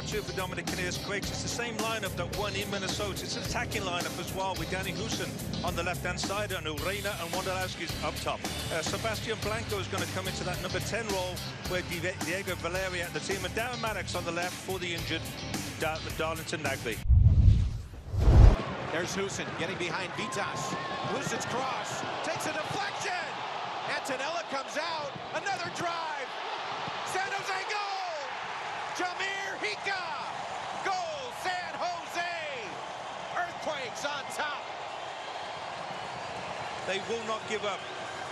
4-2 for Dominic Kinnear's Quakes. It's the same lineup that won in Minnesota. It's an attacking lineup as well with Danny Hoesen on the left-hand side and Urena and Wondolowski's up top. Uh, Sebastian Blanco is going to come into that number 10 role where Diego Valeri at the team and Darren Mattocks on the left for the injured Dar Darlington Nagbe. There's Hoesen getting behind Vytas. Hoesen's cross. Takes a deflection. Attinella comes out. Another drive. San Jose goal. Jahmir Goal San Jose. Earthquakes on top. They will not give up.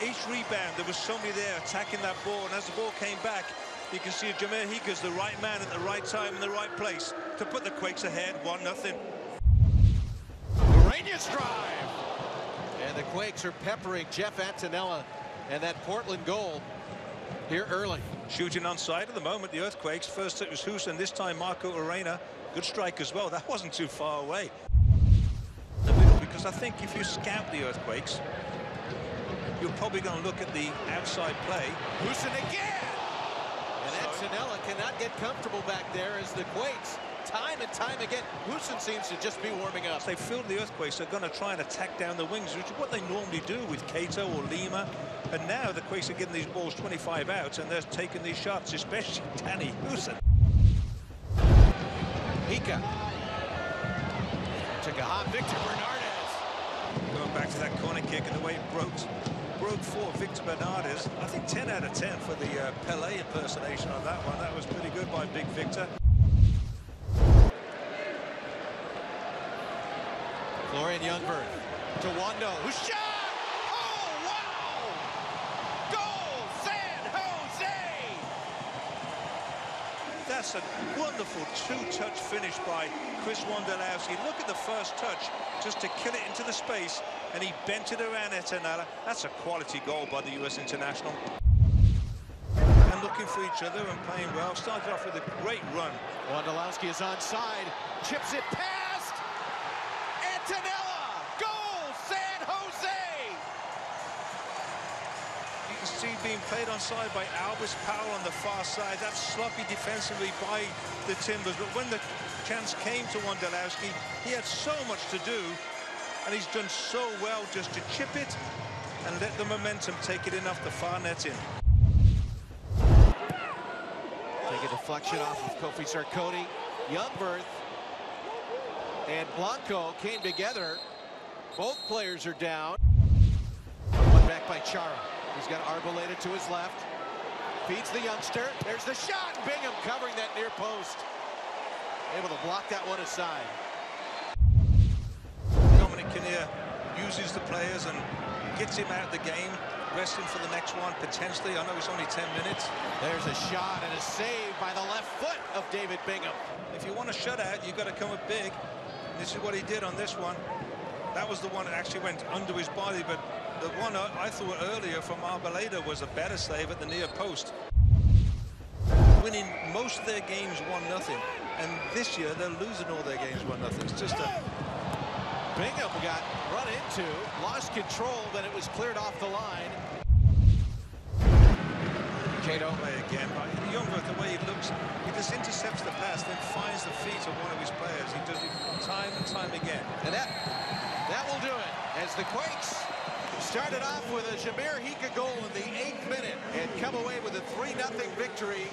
Each rebound, there was somebody there attacking that ball. And as the ball came back, you can see Jahmir Hyka's the right man at the right time in the right place to put the Quakes ahead 1-0. Rangers drive. And the Quakes are peppering Jeff Attinella and that Portland goal here early. Shooting on side at the moment, the Earthquakes. First it was Hoesen, this time Marco Urena Good strike as well. That wasn't too far away. Because I think if you scout the Earthquakes, you're probably going to look at the outside play. Hoesen again! And Attinella cannot get comfortable back there as the Quakes time and time again. Hoesen seems to just be warming up. They feel the Earthquakes are going to try and attack down the wings, which is what they normally do with Cato or Lima. And now the Quakes are getting these balls 25 out, and they're taking these shots, especially Danny Hoesen. Hyka. Took a hot Victor Bernardez. Going back to that corner kick and the way it broke, broke for Victor Bernardez. I think 10 out of 10 for the uh, Pele impersonation on that one. That was pretty good by Big Victor. Florian Jungwirth to Wondo, who shot! Oh, wow! Goal, San Jose! That's a wonderful two-touch finish by Chris Wondolowski. Look at the first touch, just to kill it into the space, and he bent it around Attinella. That's a quality goal by the U.S. international. And looking for each other and playing well. Started off with a great run. Wondolowski is onside, chips it past Attinella! See being played on side by Alvas Powell on the far side. That's sloppy defensively by the Timbers. But when the chance came to Wondolowski, he had so much to do. And he's done so well just to chip it and let the momentum take it in off the far net in. Take a deflection off of Kofi Sarkodie. Jungwirth and Blanco came together. Both players are down. Back by Chara. He's got Arboleda to his left. Feeds the youngster. There's the shot. Bingham covering that near post. Able to block that one aside. Dominic Kinnear uses the players and gets him out of the game. Resting for the next one, potentially. I know it's only 10 minutes. There's a shot and a save by the left foot of David Bingham. If you want a shutout, you've got to come up big. This is what he did on this one. That was the one that actually went under his body, but the one I thought earlier from Arboleda was a better save at the near post. Winning most of their games 1-0, and this year they're losing all their games 1-0. It's just a... Bingham got run into, lost control, then it was cleared off the line. Cato play again, but Jungwirth, the way he looks, he just intercepts the pass, then finds the feet of one of his players. He does it time and time again. And that that will do it as the Quakes started off with a Jahmir Hyka goal in the eighth minute and come away with a 3-0 victory.